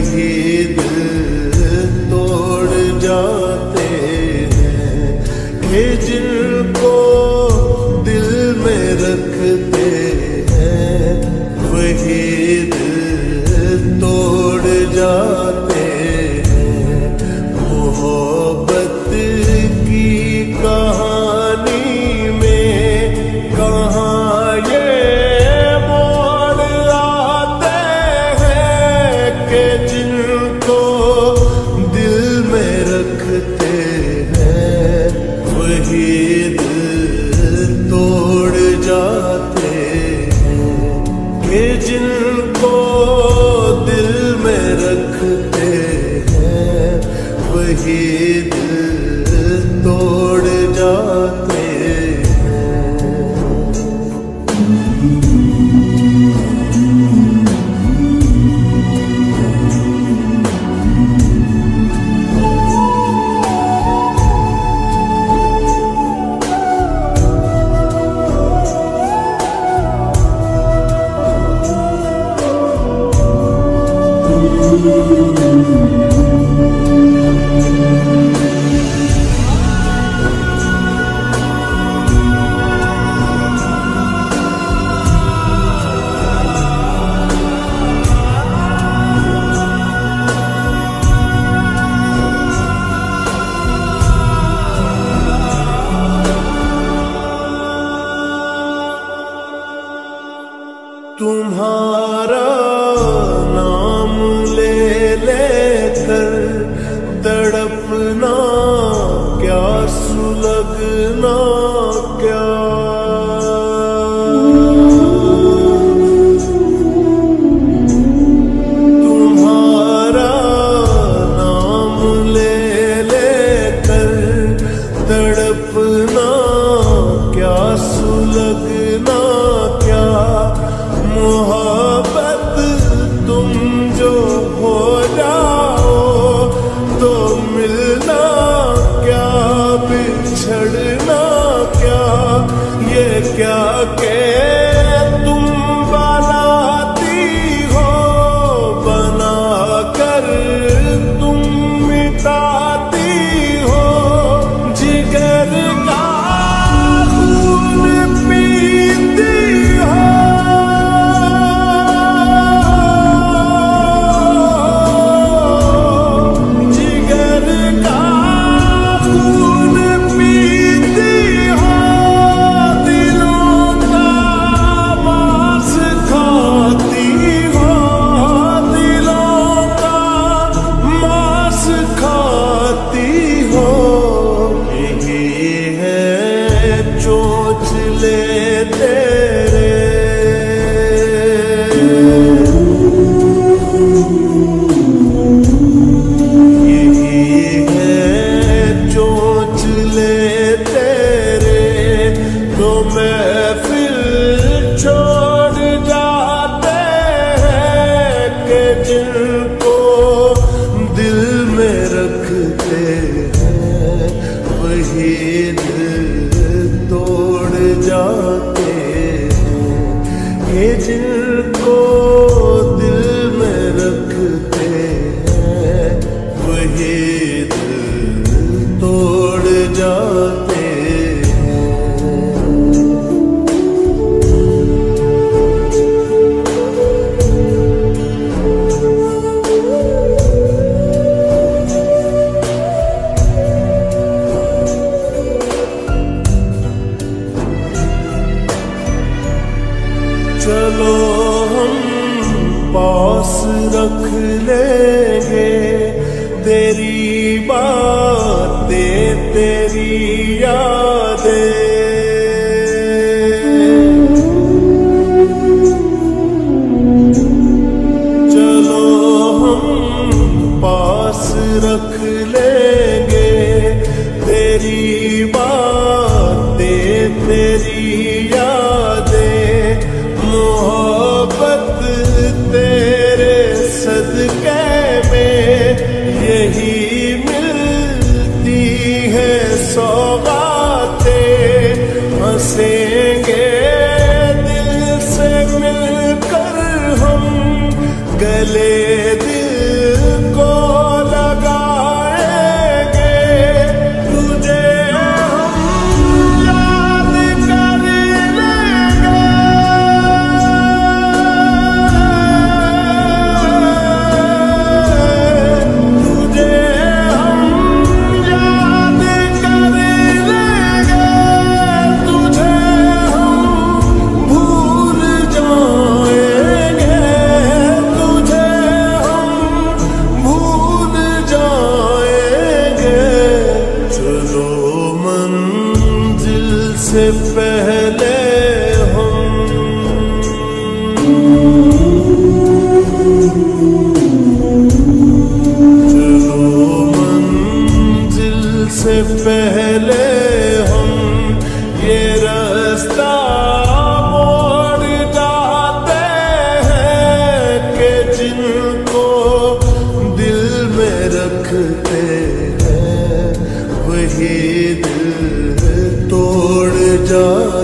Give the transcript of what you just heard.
vida. دل کو دل میں رکھتے ہیں وہی تمہارا نام لے لے کر تڑپنا، کیا سلگنا، کیا؟ تمہارا نام لے لے کر تڑپنا، کیا سلگنا؟ çarına پاس رکھ لیں گے تیری باتیں تیری یادیں پہلے ہم۔ منزل سے پہلے ہیں